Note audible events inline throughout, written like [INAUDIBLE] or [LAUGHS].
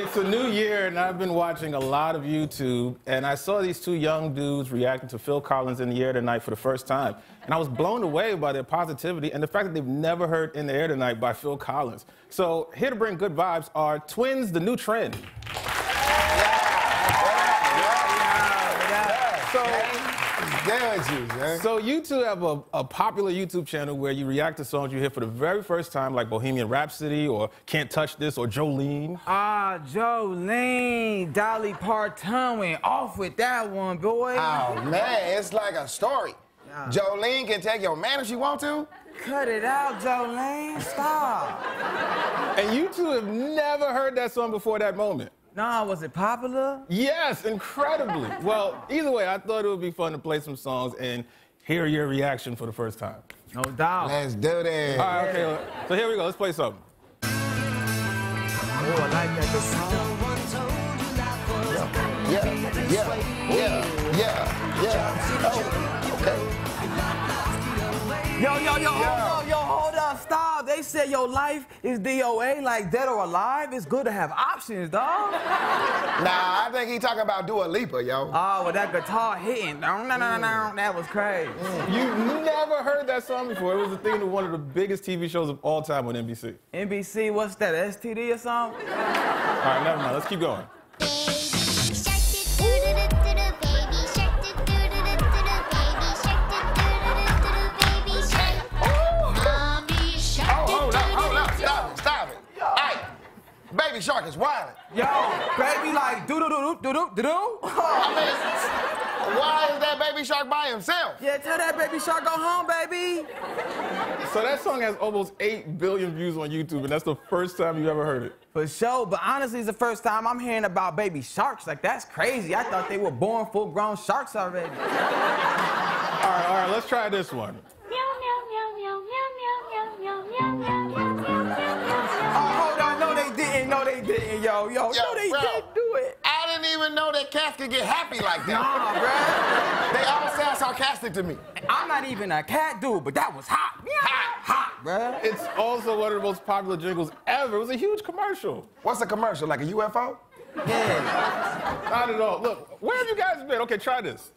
It's a new year, and I've been watching a lot of YouTube, and I saw these two young dudes reacting to Phil Collins in the air tonight for the first time. And I was blown away by their positivity and the fact that they've never heard In the Air Tonight by Phil Collins. So, here to bring good vibes are Twins, the new trend. So, so you two have a, a, popular YouTube channel where you react to songs you hear for the very first time, like Bohemian Rhapsody or Can't Touch This or Jolene. Ah, Jolene, Dolly Parton went off with that one, boy. Oh man, it's like a story. Yeah. Jolene can take your man if she want to. Cut it out, Jolene. Stop. and you two have never heard that song before that moment. Nah, was it popular? Yes, incredibly. [LAUGHS] well, either way, I thought it would be fun to play some songs and hear your reaction for the first time. No doubt. Let's do this. All right, okay. So here we go. Let's play something. Oh, I like that good song. Yeah, yeah, yeah, yeah, yeah. Oh, okay. Yo, yo, yo, oh, hold on, yo, hold up, stop they said your life is DOA, like dead or alive, it's good to have options, dog. [LAUGHS] Nah, I think he talking about Dua Lipa, yo. Oh, with that guitar hitting, No, no, no, no, that was crazy. Mm. You never heard that song before. It was the theme of one of the biggest TV shows of all time on NBC. NBC, what's that, STD or something? All right, never mind. Let's keep going. Baby Shark is wild. Yo, baby, like do do do do do do do. Why is that Baby Shark by himself? Yeah, tell that Baby Shark go home, baby. So that song has almost 8 billion views on YouTube, and that's the first time you ever heard it. For sure, but honestly, it's the first time I'm hearing about baby sharks. Like, that's crazy. I thought they were born full-grown sharks already. all right, all right, let's try this one. Yo, yo. yo no, they bro, did do it. I didn't even know that cats could get happy like that. Nah, bro. They all sound sarcastic to me. I'm not even a cat dude, but that was hot. Hot, hot, bro. It's also one of the most popular jingles ever. It was a huge commercial. What's a commercial? Like a UFO? Yeah. not at all. Look, where have you guys been? Okay, try this.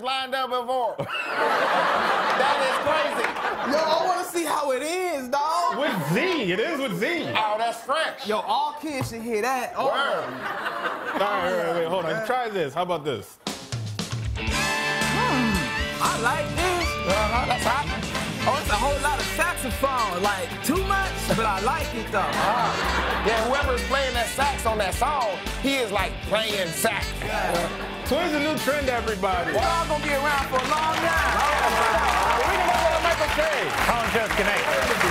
Heard lined up before. [LAUGHS] that is crazy. Yo, I want to see how it is, dog. With Z. It is with Z. Oh, that's fresh. Yo, all kids should hear that. Oh. Word. All right, wait, wait, wait, hold on. Try this. How about this? Hmm, I like this. Uh-huh, that's hot. Oh, it's a whole lot of saxophone. Like, too much, but I like it, though. Uh, yeah, whoever's playing that sax on that song, he is like playing sax. Yeah. Twins a new trend, everybody. We're all gonna be around for a long time. Long time. We're gonna go to Michael Che. Good night.